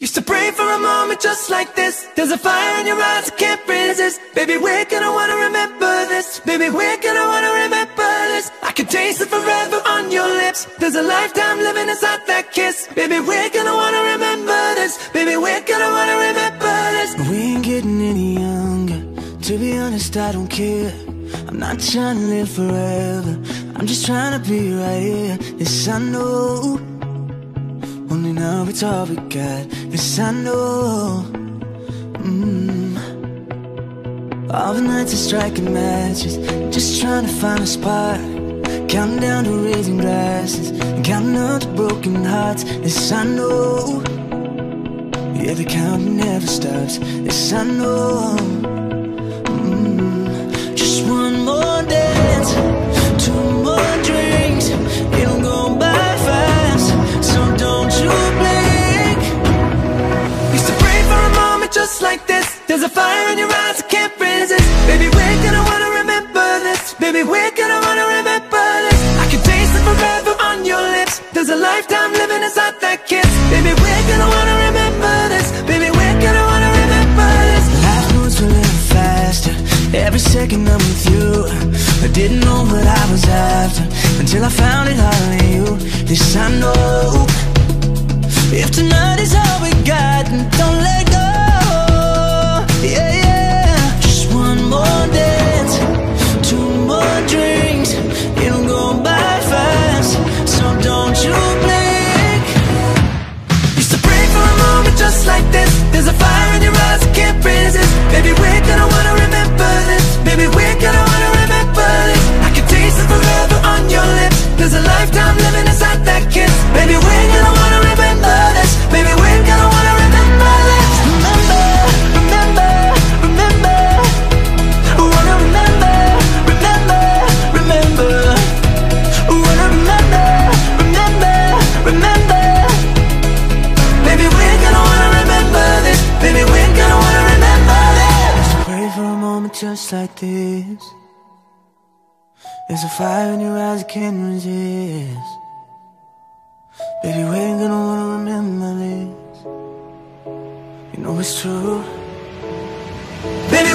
Used to pray for a moment just like this. There's a fire in your eyes I can't resist. Baby, we're gonna wanna remember this? Baby, we're gonna wanna remember this? I can taste it forever on your lips. There's a lifetime living inside that kiss. Baby, we're gonna wanna remember this? Baby, we're gonna wanna remember this? We ain't getting any younger. To be honest, I don't care. I'm not trying to live forever. I'm just trying to be right here. Yes, I know only now it's all we got. Yes, I know. Mm. All the nights are striking matches. Just trying to find a spot. Counting down to raising glasses. Counting up to broken hearts. Yes, I know. Yeah, the counting never stops. Yes, I know just like this. There's a fire in your eyes I can't resist. Baby, we're gonna wanna remember this. Baby, we're gonna wanna remember this. I can taste it forever on your lips. There's a lifetime living inside that kiss. Baby, we're gonna wanna remember this. Baby, we're gonna wanna remember this. Life moves a little faster. Every second I'm with you. I didn't know what I was after Until I found it all in you. This I know. If tonight is all we got just like this. There's a fire in your eyes I can't resist. Baby, we ain't gonna wanna remember this. You know it's true. Baby